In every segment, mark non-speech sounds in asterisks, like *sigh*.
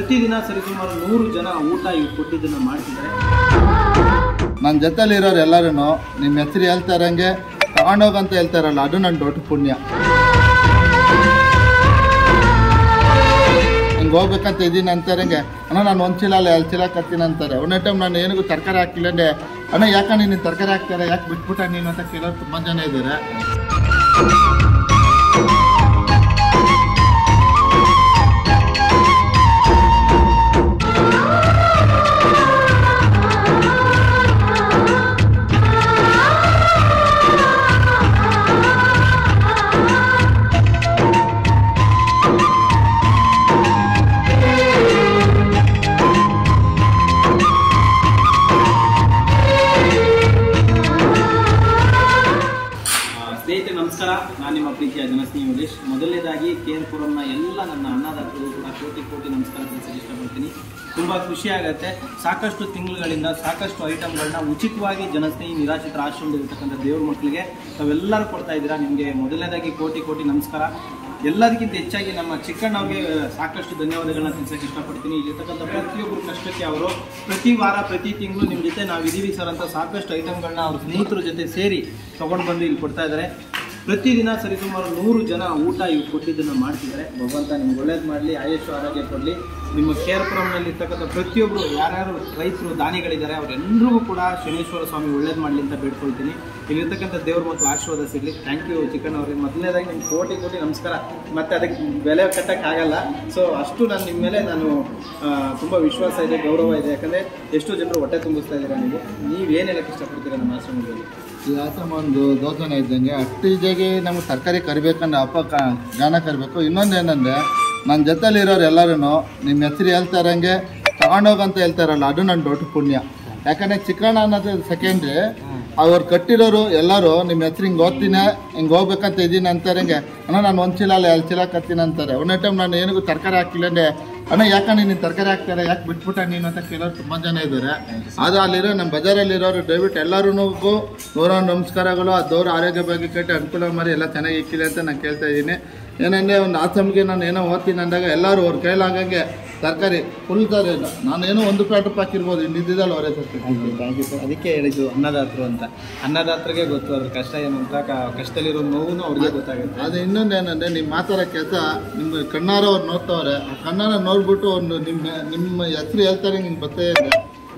ಪ್ರತಿದಿನ ಸರಿಸುಮಾರು ನೂರು ಜನ ಊಟ ಈ ಕೊಟ್ಟಿದ್ದನ್ನು ಮಾಡ್ತಿದ್ದಾರೆ. ನನ್ನ ಜೊತೆಲಿರೋರು ಎಲ್ಲರೂ ನಿಮ್ಮ ಹೆಸರು ಹೇಳ್ತಾರಂಗೆ ತಗೊಂಡೋಗಂತ ಹೇಳ್ತಾರಲ್ಲ ಅದು ನನ್ನ ದೊಡ್ಡ ಪುಣ್ಯ. ಹಿಂಗೆ ಹೋಗ್ಬೇಕಂತ ಇದ್ದೀನಿ ಅಂತಾರಂಗೆ ಅಣ್ಣ ನಾನು ಒಂದು ಚೀಲ ಅಲ್ಲ, ಎರಡು ಚೀಲ ಕತ್ತೀನಿ ಅಂತಾರೆ. ಒಂದೇ ಟೈಮ್ ನಾನು ಏನಿಗೂ ತರಕಾರಿ ಹಾಕಿಲ್ಲ ಅಂದ್ರೆ, ಅಣ್ಣ ಯಾಕಣ್ಣ ನೀನು ತರಕಾರಿ ಹಾಕ್ತಾರೆ ಯಾಕೆ ಬಿಟ್ಬಿಟ್ಟ ನೀನು ಅಂತ ಕೇಳೋರು ತುಂಬ ಜನ ಇದ್ದಾರೆ ಸ್ನೇಹಿತರೆ, ನಮಸ್ಕಾರ. ನಾನು ನಿಮ್ಮ ಪ್ರೀತಿಯ ಜನಸ್ನೇಹಿ ಯೋಗೇಶ್. ಮೊದಲನೇದಾಗಿ ಕೆ ಆರ್ ಪುರಂನ ಎಲ್ಲ ನನ್ನ ಅನ್ನದಾತರಿಗೂ ಕೂಡ ಕೋಟಿ ಕೋಟಿ ನಮಸ್ಕಾರ ತಿಳಿಸಲು ಇಷ್ಟಪಡ್ತೀನಿ. ತುಂಬ ಆಗುತ್ತೆ. ಸಾಕಷ್ಟು ತಿಂಗಳುಗಳಿಂದ ಸಾಕಷ್ಟು ಐಟಮ್ಗಳನ್ನ ಉಚಿತವಾಗಿ ಜನಸ್ನೇಹಿ ನಿರಾಶ್ರಿತರ ಆಶ್ರಮದಲ್ಲಿರ್ತಕ್ಕಂಥ ದೇವ್ರ ಮಕ್ಕಳಿಗೆ ತಾವೆಲ್ಲರೂ ಕೊಡ್ತಾ ಇದ್ದೀರಾ? ನಿಮಗೆ ಮೊದಲನೇದಾಗಿ ಕೋಟಿ ಕೋಟಿ ನಮಸ್ಕಾರ. ಎಲ್ಲದಕ್ಕಿಂತ ಹೆಚ್ಚಾಗಿ ನಮ್ಮ ಚಿಕ್ಕಣ್ಣವ್ರಿಗೆ ಸಾಕಷ್ಟು ಧನ್ಯವಾದಗಳನ್ನ ತಿಳಿಸಕ್ಕೆ ಇಷ್ಟಪಡ್ತೀನಿ. ಇಲ್ಲಿರ್ತಕ್ಕಂಥ ಪ್ರತಿಯೊಬ್ಬರು ಕಷ್ಟಕ್ಕೆ ಅವರು ಪ್ರತಿ ವಾರ, ಪ್ರತಿ ತಿಂಗಳು ನಿಮ್ಮ ಜೊತೆ ನಾವು ಇದೀವಿ ಸರ್ ಅಂತ ಸಾಕಷ್ಟು ಐಟಮ್ಗಳನ್ನ ಅವ್ರ ಸ್ನೇಹಿತರ ಜೊತೆ ಸೇರಿ ತೊಗೊಂಡು ಬಂದು ಇಲ್ಲಿ ಕೊಡ್ತಾ ಇದ್ದಾರೆ ಪ್ರತಿದಿನ ಸರಿಸುಮಾರು ನೂರು ಜನ ಊಟ ಇವ್ರು ಕೊಟ್ಟಿದ್ದನ್ನು ಮಾಡ್ತಿದ್ದಾರೆ. ಭಗವಂತ ನಿಮ್ಗೆ ಒಳ್ಳೇದು ಮಾಡಲಿ ಆಯುಷ್ ಆರೋಗ್ಯ ಕೊಡಲಿ. ನಿಮ್ಮ ಕೇರಪುರಂನಲ್ಲಿರ್ತಕ್ಕಂಥ ಪ್ರತಿಯೊಬ್ಬರು ಯಾರ್ಯಾರು ರೈತರು, ದಾನಿಗಳಿದ್ದಾರೆ ಅವರೆಲ್ಲರಿಗೂ ಕೂಡ ಶನೇಶ್ವರ ಸ್ವಾಮಿ ಒಳ್ಳೇದು ಮಾಡಲಿ ಅಂತ ಬೇಡ್ಕೊಳ್ತೀನಿ. ಇಲ್ಲಿರ್ತಕ್ಕಂಥ ದೇವ್ರ ಮತ್ತು ಆಶೀರ್ವಾದ ಸಿಗಲಿ. ಥ್ಯಾಂಕ್ ಯು ಚಿಕನ್ ಅವ್ರಿಗೆ ಮೊದಲನೇದಾಗಿ ನಿಮ್ಮ ಕೋಟಿ ಕೋಟಿ ನಮಸ್ಕಾರ. ಮತ್ತು ಅದಕ್ಕೆ ಬೆಲೆ ಕಟ್ಟೋಕ್ಕಾಗಲ್ಲ ಸೊ ಅಷ್ಟು ನಾನು ನಿಮ್ಮ ಮೇಲೆ ನಾನು ತುಂಬ ವಿಶ್ವಾಸ ಇದೆ, ಗೌರವ ಇದೆ. ಯಾಕಂದರೆ ಎಷ್ಟು ಜನರು ಹೊಟ್ಟೆ ತುಂಬಿಸ್ತಾ ಇದ್ದೀರಾ ನೀವು. ನೀವು ಇಷ್ಟಪಡ್ತೀರ ಹೇಳಕ್ಕೆ ಇಷ್ಟಪಡ್ತೀರಾ ನಮ್ಮ ಆಶ್ರಮದಲ್ಲಿ? ಈ ಆಶ್ರಮ ಒಂದು ದೋಸನ ಇದ್ದಂಗೆ ಅಟ್ಟಿಜೆಗೆ ನಮ್ಗೆ ತರಕಾರಿ ಕರಿಬೇಕಂದ್ರೆ ಅಪ್ಪ ಕ ಜ್ಞಾನ ಕರಿಬೇಕು. ಇನ್ನೊಂದು ಏನಂದರೆ ನನ್ನ ಜೊತೆಲಿರೋರು ಎಲ್ಲರೂ ನಿಮ್ಮ ಹೆಸರು ಹೇಳ್ತಾರಂಗೆ ತಗೊಂಡೋಗಂತ ಹೇಳ್ತಾರಲ್ಲ ಅದು ನನ್ನ ದೊಡ್ಡ ಪುಣ್ಯ. ಯಾಕಂದರೆ ಚಿಕ್ಕಣ್ಣ ಅನ್ನೋದು ಸೆಕೆಂಡ್ರಿ ಅವ್ರು ಕಟ್ಟಿರೋರು ಎಲ್ಲರೂ ನಿಮ್ಮ ಹೆಸರು ಹಿಂಗೆ ಓದ್ತೀನಿ, ಹಿಂಗೆ ಹೋಗ್ಬೇಕಂತ ಇದ್ದೀನಿ ಅಂತಾರಂಗೆ. ಅಣ್ಣ, ನಾನು ಒಂದು ಚೀಲ ಅಲ್ಲ, ಎರಡು ಚೀಲ ಕತ್ತೀನಿ ಅಂತಾರೆ. ಒಂದೇ ಟೈಮ್ ನಾನು ಏನಿಗೂ ತರಕಾರಿ ಹಾಕಿಲ್ಲ ಅಂದರೆ ಅಣ್ಣ ಯಾಕಂದ್ರೆ ನೀನು ತರಕಾರಿ ಹಾಕ್ತಾರೆ ಯಾಕೆ ಬಿಟ್ಬಿಟ್ಟ ನೀನು? ಅಂತ ಕೇಳೋರು ತುಂಬ ಜನ ಇದ್ದಾರೆ ಅದು ಅಲ್ಲಿರೋ ನಮ್ಮ ಬಜಾರಲ್ಲಿರೋರು ದಯವಿಟ್ಟು ಎಲ್ಲರೂ ನೂರಾರು ನಮಸ್ಕಾರಗಳು. ಆ ದೇವ್ರ ಆರೋಗ್ಯ ಬಗ್ಗೆ ಕಟ್ಟಿ ಅನುಕೂಲ ಮಾಡಿ ಎಲ್ಲ ಚೆನ್ನಾಗಿ ಇಕ್ಕಿಲ್ಲ ಅಂತ ನಾನು ಕೇಳ್ತಾ ಇದ್ದೀನಿ. ಏನಂದರೆ ಒಂದು ಆಸಮ್ಗೆ ನಾನು ಏನೋ ಓದ್ತೀನಿ ಅಂದಾಗ ಎಲ್ಲರೂ ಅವ್ರ ಕೈಲಾಗಂಗೆ ತರಕಾರಿ ಫುಲ್ ತರ ನಾನೇನೋ ಒಂದು ಪ್ಯಾಟ್ ಹಾಕಿರ್ಬೋದು ಇನ್ನಿದ್ದಲ್ಲಿ ಅವರೇ ತರ್ತೀನಿ ಥ್ಯಾಂಕ್ ಯು ಸರ್ ಅದಕ್ಕೆ ಹೇಳಿದ್ದು ಅನ್ನದಾತರು ಅಂತ. ಅನ್ನದಾತರಿಗೆ ಗೊತ್ತು ಅದ್ರ ಕಷ್ಟ ಏನು ಅಂತ. ಕಷ್ಟದಲ್ಲಿರೋ ನೋವು ಅವ್ರಿಗೆ ಗೊತ್ತಾಗುತ್ತೆ. ಅದು ಇನ್ನೊಂದು ಏನಂದರೆ ನಿಮ್ಮ ಮಾತಾಡೋ ಕೆಲಸ ನಿಮ್ಮ ಕಣ್ಣಾರ ಅವ್ರು ನೋಡ್ತವ್ರೆ. ಆ ಕಣ್ಣಾರ ನೋಡ್ಬಿಟ್ಟು ಒಂದು ನಿಮ್ಮ ನಿಮ್ಮ ಹೆಸರು ಹೇಳ್ತಾರೆ ನಿಮ್ಗೆ ಬರ್ತೇ ಇದೆ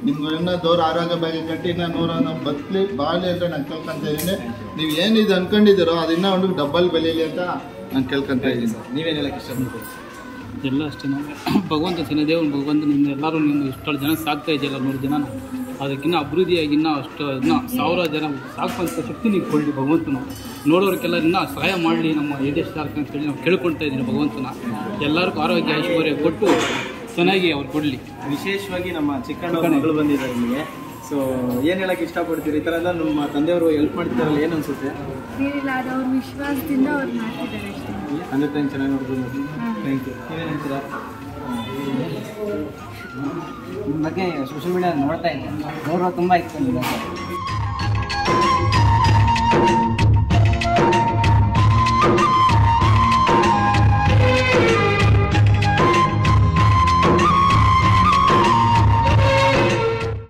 ನಿಮ್ಗೆ ಇನ್ನೂ ದೂರ ಆರೋಗ್ಯ ಬಗ್ಗೆ ಕಟ್ಟಿನ ನೂರ ನಾವು ಬದುಕಲಿ ಬಾಳಿ ಅಂತ ನಾನು ಕೇಳ್ಕೊಂತ ಇದ್ದೀನಿ ನೀವು ಏನಿದು ಅಂದ್ಕೊಂಡಿದ್ದೀರೋ ಅದು ಇನ್ನೂ ಒಂದು ಡಬ್ಬಲ್ ಬೆಲೆಯಲ್ಲಿ ಅಂತ ನಾನು ಕೇಳ್ಕೊಂತ ಇದ್ದೀನಿ. ನೀವೇನು ಹೇಳಕ್ಕೆ ಇಷ್ಟಪಡ್ತೀರಿ? ಎಲ್ಲ ಅಷ್ಟೇ ನಾವು *coughs* ಭಗವಂತ ದೇವನ ಭಗವಂತ ನಿಮ್ಮ ಎಲ್ಲರೂ ನಿನ್ನ ಇಷ್ಟು ಜನ ಸಾಕ್ತಾ ಇದೆಯಲ್ಲ ನೂರು ಜನ ಅದಕ್ಕಿನ್ನ ಅಭಿವೃದ್ಧಿಯಾಗಿ ಇನ್ನೂ ಅಷ್ಟು ಇನ್ನೂ ಸಾವಿರ ಜನ ಸಾಕುವಂಥ ಶಕ್ತಿ ನೀವು ಕೊಡಲಿ ಭಗವಂತನ. ನೋಡೋರಿಗೆಲ್ಲ ಇನ್ನೂ ಸಹಾಯ ಮಾಡಲಿ ನಮ್ಮ ಎಡೆ ಅಂತ ಅಂತೇಳಿ ನಾವು ಕೇಳ್ಕೊಳ್ತಾ ಇದ್ದೀನಿ ಭಗವಂತನ. ಎಲ್ಲರಿಗೂ ಆರೋಗ್ಯ ಐಶ್ವರ್ಯ ಕೊಟ್ಟು ಚೆನ್ನಾಗಿ ಅವ್ರು ಕೊಡಲಿ. ವಿಶೇಷವಾಗಿ ನಮ್ಮ ಚಿಕ್ಕಣ್ಣ ಮಗಳು ಬಂದಿದ್ದಾರೆ ನಿಮಗೆ. ಸೊ ಏನು ಹೇಳಕ್ಕೆ ಇಷ್ಟಪಡ್ತೀರಿ? ಈ ಥರ ಎಲ್ಲ ನಮ್ಮ ತಂದೆಯವರು ಹೆಲ್ಪ್ ಮಾಡ್ತಿದ್ದಾರಲ್ಲ ಏನು ಅನ್ಸುತ್ತೆ? ಏನಿಲ್ಲ ಅದು ಅವ್ರ ವಿಶ್ವಾಸದಿಂದ ಅವ್ರು ಮಾಡ್ತಿದ್ದಾರೆ ಅಷ್ಟೇ. ತಂದೆ ತಾಯಿ ಚೆನ್ನಾಗಿ ನೋಡ್ಬೋದು. ಥ್ಯಾಂಕ್ ಯು ನೀವೇನು ಹೇಳ್ತೀರಾ? ನಿಮ್ಮ ಬಗ್ಗೆ ಸೋಷಿಯಲ್ ಮೀಡಿಯಾ ನೋಡ್ತಾ ಇದ್ದೆ. ಗೌರವ ತುಂಬ ಇತ್ತು